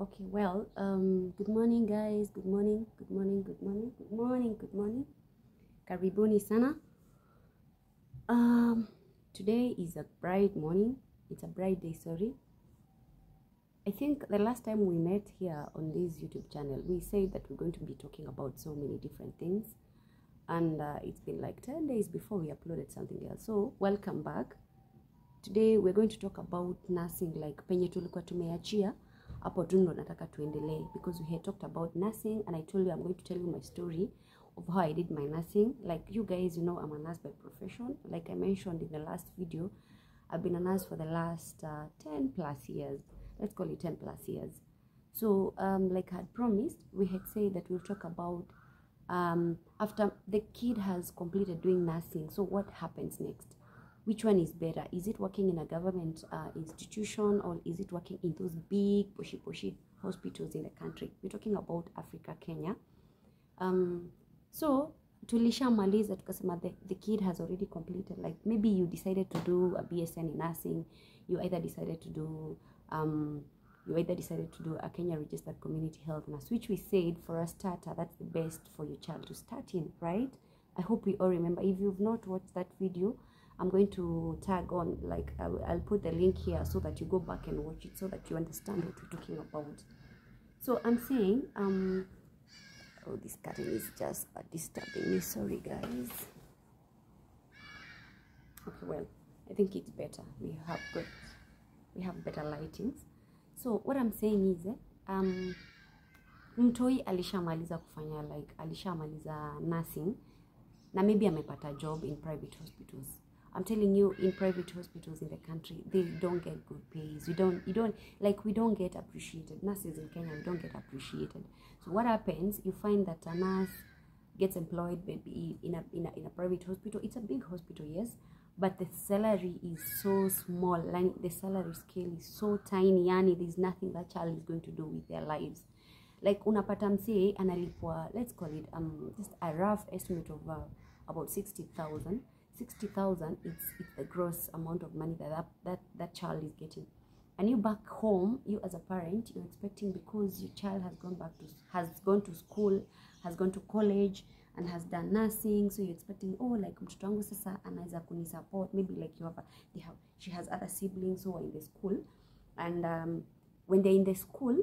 Okay, well, um, good morning guys. Good morning. Good morning. Good morning. Good morning. Good morning. Karibuni sana. Um, today is a bright morning. It's a bright day, sorry. I think the last time we met here on this YouTube channel, we said that we're going to be talking about so many different things. And uh, it's been like 10 days before we uploaded something else. So, welcome back. Today we're going to talk about nursing like penye tulikuwa tumeachia hapo tu ndo nataka tuendelee because we had talked about nursing and I told you I'm going to tell you my story of how I did my nursing. Like you guys you know I'm a nurse by profession. Like I mentioned in the last video I've been a nurse for the last uh, 10 plus years. Let's call it 10 plus years. So um, like I had promised we had said that we'll talk about um, after the kid has completed doing nursing. So what happens next which one is better? Is it working in a government uh, institution or is it working in those big poshy poshy hospitals in the country? We're talking about africa kenya. Um, so tulishamaliza tukasema the, the kid has already completed like maybe you decided to do a bsn in nursing you either decided to do um, you either decided to do a kenya registered community health nurse which we said for a starter that's the best for your child to start in right? I hope we all remember. If you've not watched that video I'm going to tag on, like, I'll, I'll put the link here so that you go back and watch it so that you understand what we're talking about. So I'm saying, um, oh, this curtain is just uh, disturbing me. Sorry, guys. Okay, well, I think it's better. We have good, we have better lightings. So what I'm saying is, eh, um, mtoi alishamaliza kufanya like alishamaliza nursing na maybe amepata job in private hospitals I'm telling you, in private hospitals in the country, they don't get good pays. We don't, you don't, like, we don't get appreciated. Nurses in Kenya, don't get appreciated. So what happens? You find that a nurse gets employed maybe in a, in a, in a private hospital. It's a big hospital, yes, but the salary is so small. Like, the salary scale is so tiny. Yani, there's nothing that child is going to do with their lives. Like, unapata msee analipwa, let's call it um just a rough estimate of uh, about 60,000 60,000 it's it's the gross amount of money that, that that child is getting. And you back home you as a parent you're expecting because your child has gone back to has gone to school has gone to college and has done nursing so you're expecting oh like mtoto wangu sasa anaweza kunisupport. Maybe like you have a, they have she has other siblings who are in the school. And um, when they're in the school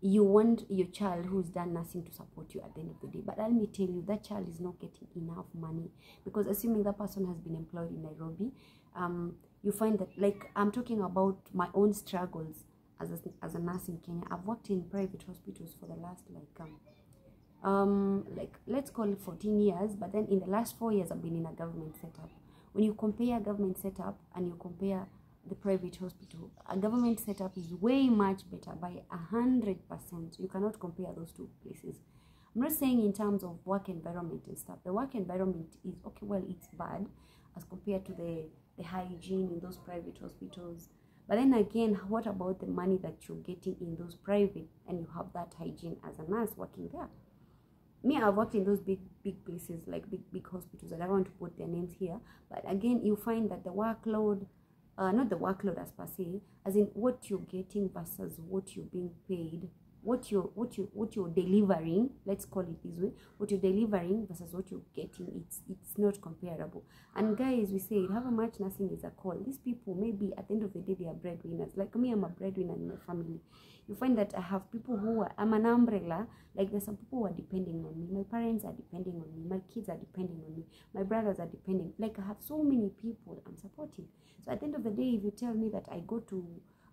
you want your child who's done nothing to support you at the end of the day. But let me tell you, that child is not getting enough money because assuming that person has been employed in Nairobi, um, you find that like I'm talking about my own struggles as a, as a nurse in Kenya. I've worked in private hospitals for the last like um, um like let's call it 14 years, but then in the last four years I've been in a government setup. When you compare a government setup and you compare the private hospital. A government setup is way much better by a hundred percent. You cannot compare those two places. I'm not saying in terms of work environment and stuff. The work environment is okay, well, it's bad as compared to the, the hygiene in those private hospitals. But then again, what about the money that you're getting in those private and you have that hygiene as a nurse working there? Me, I've worked in those big, big places like big, big hospitals. I don't want to put their names here. But again, you find that the workload, uh, not the workload as per se, as in what you're getting versus what you're being paid, what you're what you what you're delivering. Let's call it this way: what you're delivering versus what you're getting. It's it's not comparable. And guys, we say how much nothing is a call. These people maybe at the end of the day they are breadwinners. Like me, I'm a breadwinner in my family. You find that I have people who are I'm an umbrella. Like there's some people who are depending on me. My parents are depending on me. My kids are depending on me. My brothers are depending. Like I have so many people I'm supporting. So at the end of the day, if you tell me that I go to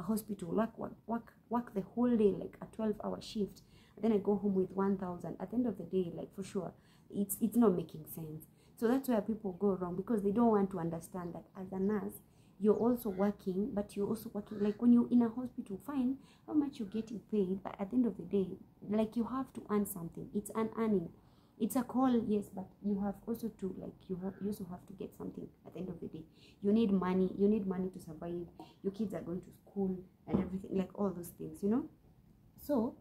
a hospital, work, work, work, work the whole day, like a 12 hour shift, then I go home with 1,000, at the end of the day, like for sure, it's, it's not making sense. So that's where people go wrong because they don't want to understand that as a nurse, you're also working, but you're also working, like when you're in a hospital, fine, how much you're getting paid, but at the end of the day, like you have to earn something. It's an earning it's a call yes but you have also to like you have you also have to get something at the end of the day. You need money you need money to survive. Your kids are going to school and everything like all those things you know? So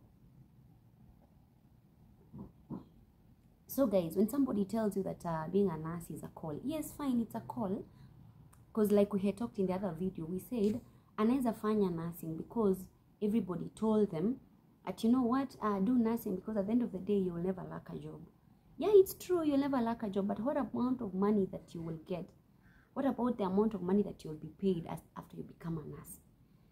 so guys when somebody tells you that uh, being a nurse is a call yes fine it's a call. Because like we had talked in the other video we said anaweza fanya nursing because everybody told them at you know what uh, do nursing because at the end of the day you will never lack a job yeah it's true you'll never lack a job but what amount of money that you will get? What about the amount of money that you'll be paid as after you become a nurse?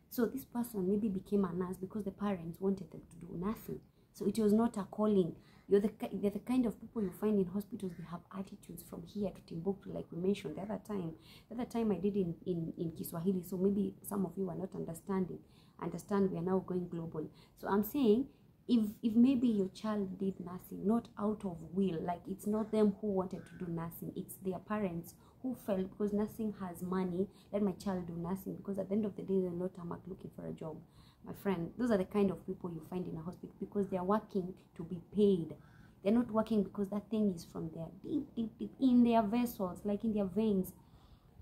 So this person maybe became a nurse because the parents wanted them to do nothing so it was not a calling. You're the, they're the kind of people you find in hospitals. They have attitudes from here to timbuktu like we mentioned the other time. The other time i did in, in, in kiswahili so maybe some of you are not understanding understand we are now going global. So i'm saying if if maybe your child did nursing not out of will like it's not them who wanted to do nursing it's their parents who felt because nursing has money let my child do nursing because at the end of the day they're not tarmac looking for a job. My friend those are the kind of people you find in a hospital because they're working to be paid. They're not working because that thing is from their deep deep deep in their vessels like in their veins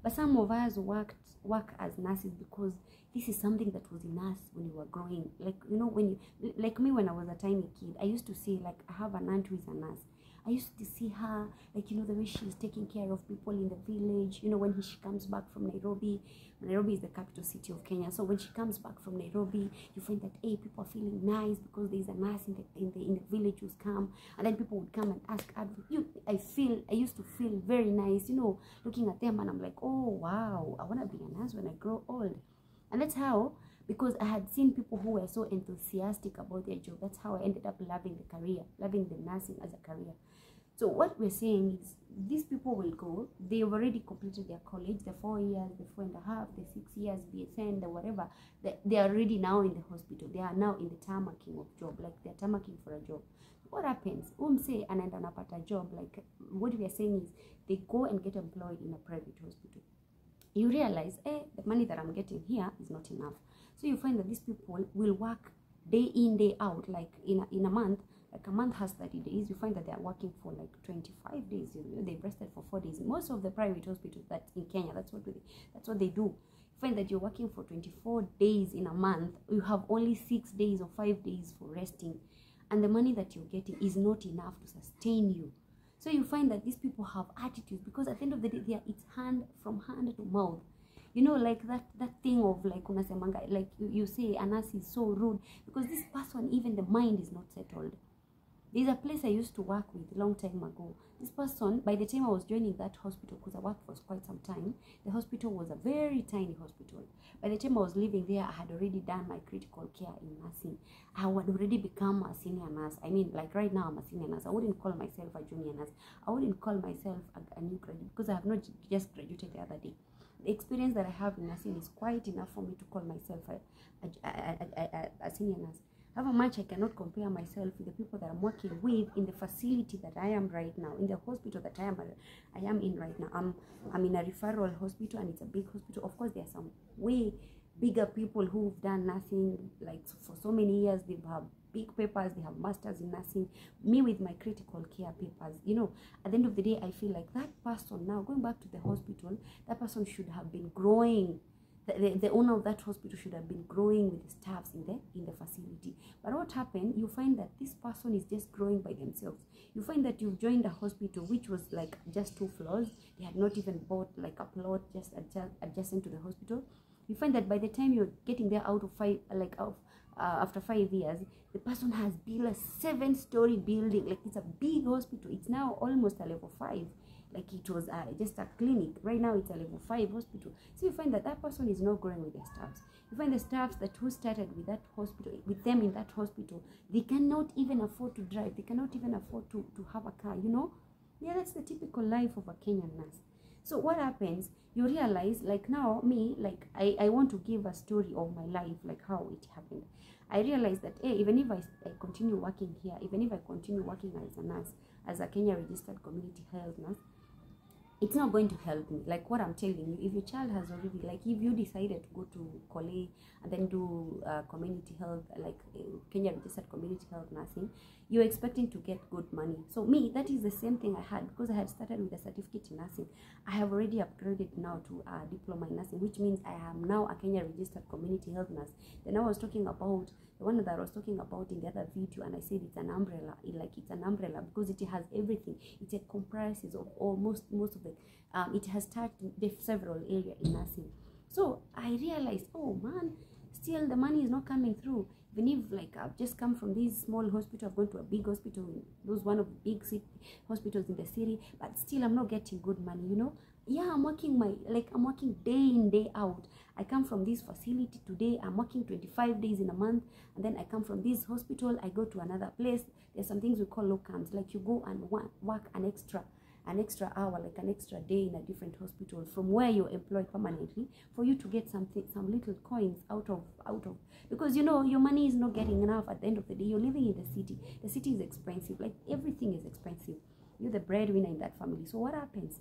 but some of us worked work as nurses because this is something that was in us when we were growing. Like you know when you like me when i was a tiny kid i used to see like i have an aunt who is a nurse. I used to see her like you know the way she's taking care of people in the village you know when he, she comes back from nairobi nairobi is the capital city of kenya. So when she comes back from nairobi you find that hey people are feeling nice because there's a nurse in the in the, in the village who's come. And then people would come and ask you i feel i used to feel very nice you know looking at them and i'm like oh wow i want to be a nurse when i grow old. And that's how because i had seen people who were so enthusiastic about their job that's how i ended up loving the career loving the nursing as a career so what we're saying is these people will go. They've already completed their college the four years the four and a half the six years bsn the whatever. They, they are already now in the hospital. They are now in the tarmacking of job like they're tarmacking for a job. What happens? Um say umse anaenda anapata job like what we are saying is they go and get employed in a private hospital. You realize eh, the money that i'm getting here is not enough. So you find that these people will work day in day out like in a, in a month like a month has 30 days you find that they're working for like 25 days you know, they've rested for four days most of the private hospitals that in kenya that's what they that's what they do you find that you're working for 24 days in a month you have only six days or five days for resting and the money that you're getting is not enough to sustain you so you find that these people have attitudes because at the end of the day, they are, it's hand from hand to mouth. You know, like that that thing of like unasemanga, like you, you say a nurse is so rude because this person even the mind is not settled. There's a place I used to work with a long time ago. This person, by the time I was joining that hospital, because I worked for quite some time, the hospital was a very tiny hospital. By the time I was living there, I had already done my critical care in nursing. I had already become a senior nurse. I mean, like right now, I'm a senior nurse. I wouldn't call myself a junior nurse. I wouldn't call myself a, a new graduate because I have not just graduated the other day. The experience that I have in nursing is quite enough for me to call myself a, a, a, a, a senior nurse. However much I cannot compare myself with the people that I'm working with in the facility that I am right now, in the hospital that I am uh, I am in right now. I'm I'm in a referral hospital and it's a big hospital. Of course, there are some way bigger people who've done nursing like for so many years. They have big papers, they have masters in nursing. Me with my critical care papers, you know, at the end of the day, I feel like that person now going back to the hospital, that person should have been growing the, the, the, owner of that hospital should have been growing with the staffs in the in the facility. But what happened you find that this person is just growing by themselves. You find that you've joined a hospital which was like just two floors. They had not even bought like a plot just adjust, adjacent to the hospital. You find that by the time you're getting there out of five like out uh, after five years the person has built a seven story building. Like it's a big hospital. It's now almost a level five like it was uh, just a clinic. Right now it's a level 5 hospital. So you find that that person is not growing with their staffs. You find the staffs that who started with that hospital with them in that hospital they cannot even afford to drive. They cannot even afford to, to have a car you know? Yeah that's the typical life of a kenyan nurse. So what happens you realize like now me like i, I want to give a story of my life like how it happened. I realized that hey, even if I, I continue working here even if i continue working as a nurse as a kenya registered community health nurse it's not going to help me. Like what i'm telling you if your child has already like if you decided to go to college and then do uh, community health like uh, kenya registered community health nursing you're expecting to get good money so me that is the same thing i had because i had started with a certificate in nursing i have already upgraded now to a diploma in nursing which means i am now a kenya registered community health nurse then i was talking about the one that I was talking about in the other video, and I said it's an umbrella, like it's an umbrella because it has everything. It comprises of almost most of it. Um, it has touched several area in nursing. So I realized, oh man, still the money is not coming through. Even if like I've just come from this small hospital, I've gone to a big hospital, those one of the big hospitals in the city, but still I'm not getting good money, you know. Yeah, I'm working my like I'm working day in, day out. I come from this facility today, I'm working 25 days in a month, and then I come from this hospital, I go to another place. There's some things we call locums, like you go and work an extra an extra hour, like an extra day in a different hospital from where you're employed permanently for you to get something, some little coins out of, out of, because you know your money is not getting enough at the end of the day. You're living in the city. The city is expensive. Like everything is expensive. You're the breadwinner in that family. So what happens?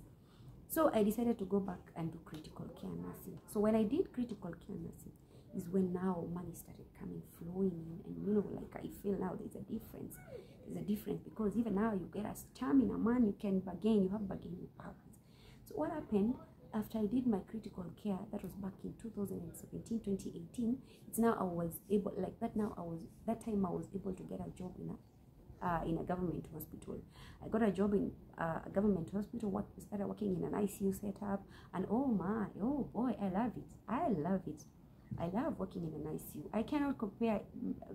So I decided to go back and do critical care nursing. So when I did critical care nursing, is when now money started coming flowing in, and you know, like I feel now there's a difference. There's a difference because even now you get a stamina, man, you can bargain, you have bargaining powers. So what happened after I did my critical care, that was back in 2017, 2018, it's now I was able, like that now I was, that time I was able to get a job in a uh, in a government hospital. I got a job in uh, a government hospital. What started working in an ICU setup, and oh my, oh boy, I love it. I love it. I love working in an ICU. I cannot compare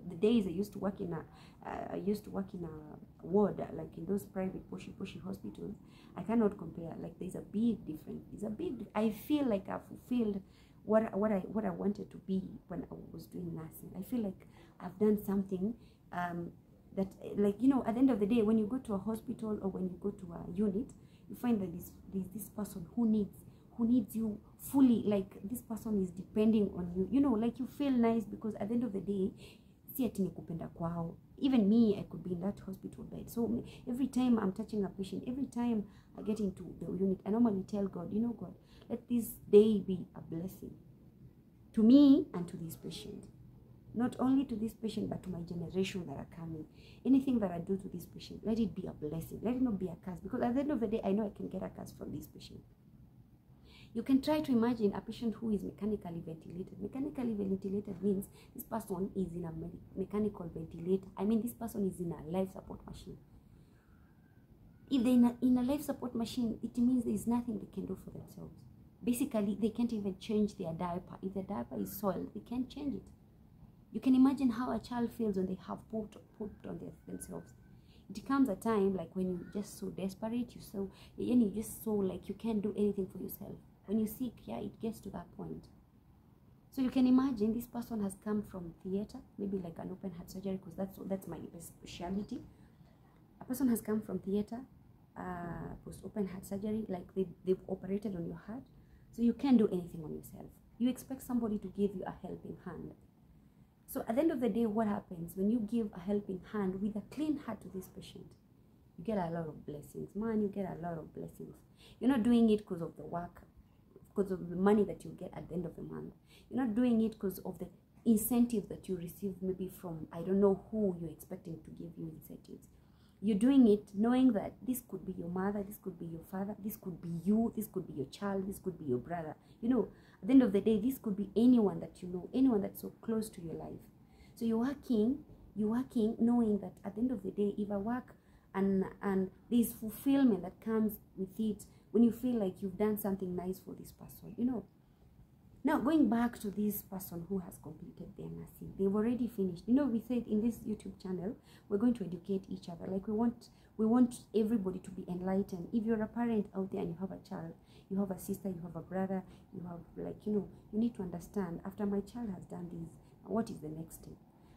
the days I used to work in a, uh, I used to work in a ward like in those private pushy pushy hospitals. I cannot compare. Like there's a big difference. There's a big. I feel like I've fulfilled what what I what I wanted to be when I was doing nursing. I feel like I've done something. Um, that like you know at the end of the day when you go to a hospital or when you go to a unit you find that this this person who needs who needs you fully like this person is depending on you. You know like you feel nice because at the end of the day even me i could be in that hospital bed. So every time i'm touching a patient every time i get into the unit i normally tell god you know god let this day be a blessing to me and to this patient. Not only to this patient but to my generation that are coming. Anything that i do to this patient let it be a blessing. Let it not be a curse because at the end of the day i know i can get a curse from this patient you can try to imagine a patient who is mechanically ventilated. Mechanically ventilated means this person is in a me- mechanical ventilator. I mean this person is in a life support machine. If they're in a, in a life support machine it means there is nothing they can do for themselves. Basically they can't even change their diaper. If the diaper is soiled they can't change it. You can imagine how a child feels when they have pooped, pooped on their, themselves. It comes a time like when you're just so desperate, you so and you just so like you can't do anything for yourself. When you're sick, yeah, it gets to that point. So you can imagine this person has come from theater, maybe like an open heart surgery, because that's that's my specialty. A person has come from theater, uh, post open heart surgery, like they, they've operated on your heart, so you can't do anything on yourself. You expect somebody to give you a helping hand. So at the end of the day, what happens when you give a helping hand with a clean heart to this patient? You get a lot of blessings. Man, you get a lot of blessings. You're not doing it because of the work, because of the money that you get at the end of the month. You're not doing it because of the incentive that you receive maybe from I don't know who you're expecting to give you incentives. You're doing it knowing that this could be your mother, this could be your father, this could be you, this could be your child, this could be your brother. You know, at the end of the day, this could be anyone that you know, anyone that's so close to your life. So you're working, you're working knowing that at the end of the day, if I work and and there's fulfillment that comes with it when you feel like you've done something nice for this person, you know. Now going back to this person who has completed their nursing, they've already finished. You know, we said in this YouTube channel, we're going to educate each other. Like we want we want everybody to be enlightened. If you're a parent out there and you have a child, you have a sister, you have a brother, you have like, you know, you need to understand after my child has done this, what is the next step?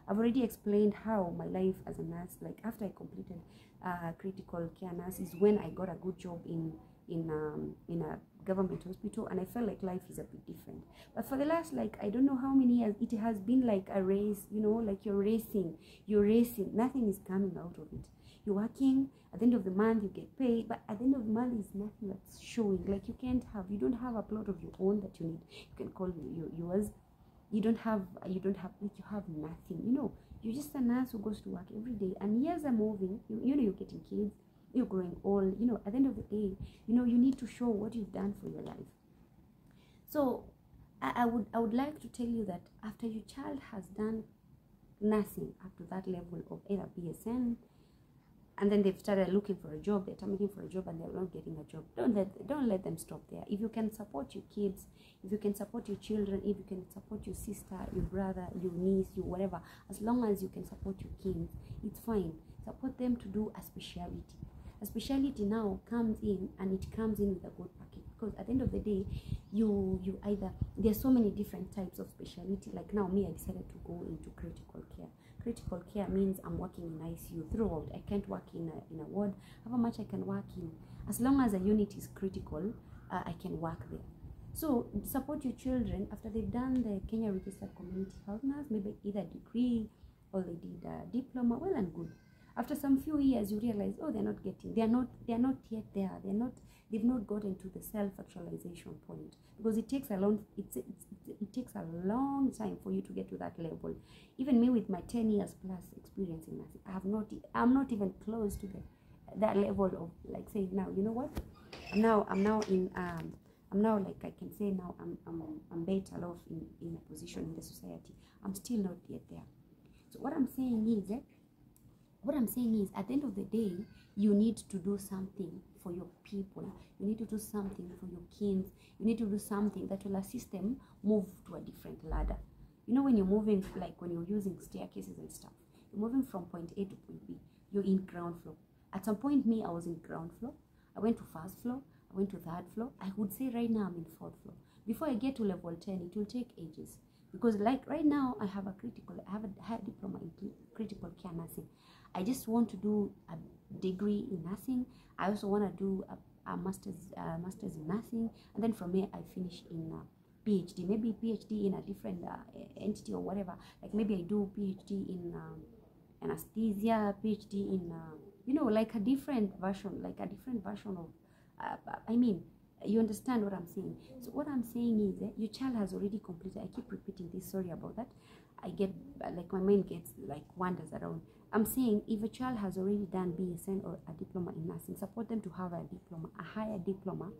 I've already explained how my life as a nurse, like after I completed uh, critical care nurse, is when I got a good job in in um, in a government hospital, and I felt like life is a bit different. But for the last like I don't know how many years, it has been like a race. You know, like you're racing, you're racing. Nothing is coming out of it. You're working. At the end of the month, you get paid, but at the end of the month, is nothing that's showing. Like you can't have, you don't have a plot of your own that you need. You can call your yours you don't have you don't have like you have nothing you know you're just a nurse who goes to work every day and years are moving you, you know you're getting kids you're growing old you know at the end of the day you know you need to show what you've done for your life. So I, I would i would like to tell you that after your child has done nursing up to that level of either bsn and then they've started looking for a job they're looking for a job and they're not getting a job don't let don't let them stop there. If you can support your kids if you can support your children if you can support your sister your brother your niece your whatever as long as you can support your kids it's fine. Support them to do a speciality a speciality now comes in and it comes in with a good package because at the end of the day you you either there's so many different types of speciality. Like now me i decided to go into critical care. Critical care means i'm working in icu throughout. I can't work in a, in a ward. However much i can work in as long as a unit is critical uh, i can work there. So support your children after they've done the kenya registered community health nurse maybe either degree or they did a diploma well and good after some few years you realize oh they're not getting they're not they're not yet there. They're not they've not gotten to the self-actualization point. Because it takes a long it's, it's, it takes a long time for you to get to that level. Even me with my 10 years plus experience in nursing i have not i'm not even close to the that level of like saying now you know what? I'm now i'm now in um i'm now like i can say now i'm i'm, I'm better off in, in a position in the society. I'm still not yet there. So what i'm saying is eh, what I'm saying is, at the end of the day, you need to do something for your people. You need to do something for your kids. You need to do something that will assist them move to a different ladder. You know, when you're moving, like when you're using staircases and stuff, you're moving from point A to point B. You're in ground floor. At some point, me, I was in ground floor. I went to first floor. I went to third floor. I would say right now I'm in fourth floor. Before I get to level 10, it will take ages. Because like right now, I have a critical, I have a diploma in critical care nursing. I just want to do a degree in nursing. I also want to do a, a master's master's in nursing, and then from there I finish in uh, PhD. Maybe PhD in a different uh, entity or whatever. Like maybe I do PhD in um, anesthesia, PhD in uh, you know like a different version, like a different version of. Uh, I mean, you understand what I'm saying. So what I'm saying is that your child has already completed. I keep repeating this. Sorry about that. I get like my mind gets like wanders around. I'm saying if a child has already done BSN or a diploma in nursing, support them to have a diploma, a higher diploma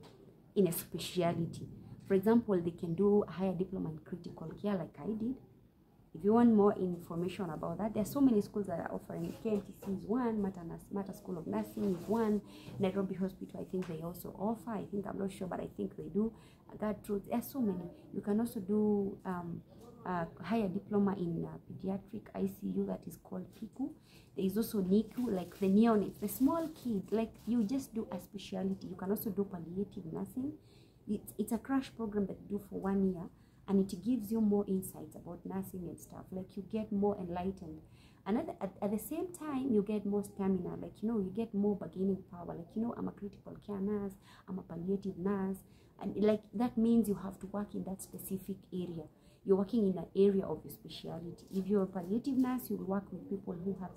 in a speciality. For example, they can do a higher diploma in critical care like I did. If you want more information about that, there are so many schools that are offering. KMTC is one, Mater, School of Nursing is one, Nairobi Hospital, I think they also offer. I think, I'm not sure, but I think they do. Gertrude, there are so many. You can also do um, a higher diploma in uh, pediatric ICU that is called PICU. There is also NICU, like the neonates, the small kids, like you just do a specialty. You can also do palliative nursing. It's, it's a crash program that you do for one year and it gives you more insights about nursing and stuff. Like you get more enlightened. And at the, at, the same time, you get more stamina. Like, you know, you get more bargaining power. Like, you know, I'm a critical care nurse, I'm a palliative nurse. And like that means you have to work in that specific area you're working in an area of your speciality If you're a palliative nurse, you'll work with people who have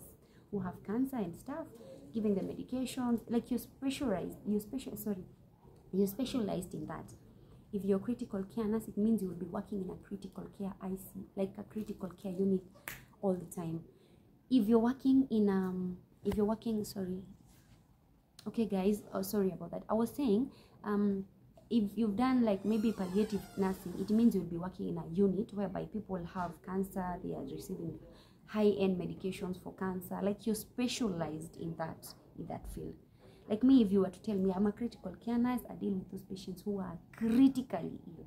who have cancer and stuff, giving them medications. Like you're specialized, you're special sorry, you're specialized in that. If you're critical care nurse, it means you will be working in a critical care IC, like a critical care unit all the time. If you're working in um if you're working sorry okay guys oh sorry about that i was saying um if you've done like maybe palliative nursing, it means you'll be working in a unit whereby people have cancer, they are receiving high-end medications for cancer. Like you're specialized in that in that field. Like me, if you were to tell me I'm a critical care nurse, I deal with those patients who are critically ill.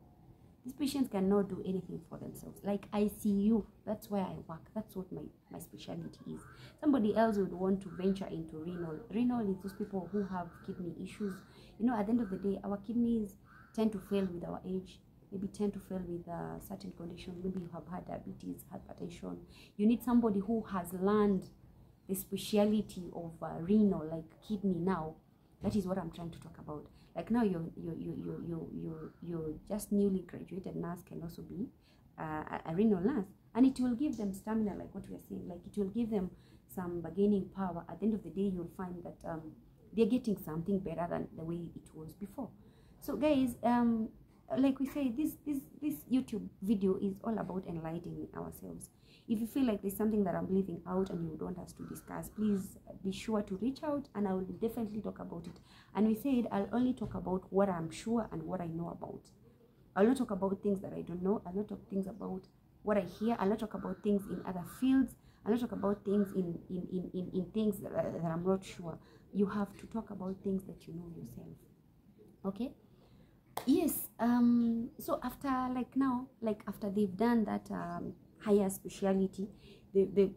These patients cannot do anything for themselves. Like ICU, that's where I work. That's what my, my specialty is. Somebody else would want to venture into renal. Renal is those people who have kidney issues. You know, at the end of the day, our kidneys tend to fail with our age. Maybe tend to fail with certain conditions. Maybe you have had diabetes, hypertension. You need somebody who has learned the speciality of uh, renal, like kidney now. That is what I'm trying to talk about. Like now you you you you you you just newly graduated nurse can also be uh, a renal nurse. And it will give them stamina like what we are saying. Like it will give them some bargaining power. At the end of the day you'll find that um, they're getting something better than the way it was before. So guys um like we say this this this youtube video is all about enlightening ourselves if you feel like there's something that i'm leaving out and you don't want us to discuss please be sure to reach out and i will definitely talk about it and we said i'll only talk about what i'm sure and what i know about i'll not talk about things that i don't know i'll not talk things about what i hear i'll not talk about things in other fields I'll not talk about things in in in in, in things that, that I'm not sure. You have to talk about things that you know yourself. Okay. Yes. Um. So after like now, like after they've done that um higher speciality, they they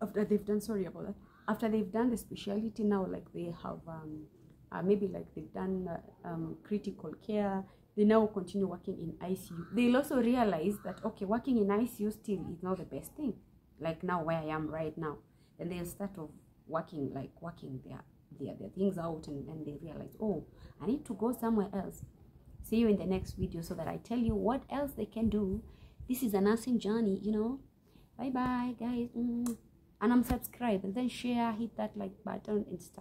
after they've done sorry about that. After they've done the speciality now, like they have um uh, maybe like they've done uh, um critical care they now continue working in ICU. They'll also realize that okay, working in ICU still is not the best thing. Like now where I am right now, then they'll start of working like working their their, their things out, and, and they realize oh, I need to go somewhere else. See you in the next video so that I tell you what else they can do. This is a nursing journey, you know. Bye bye, guys. Mm. And I'm subscribed and then share, hit that like button and stuff.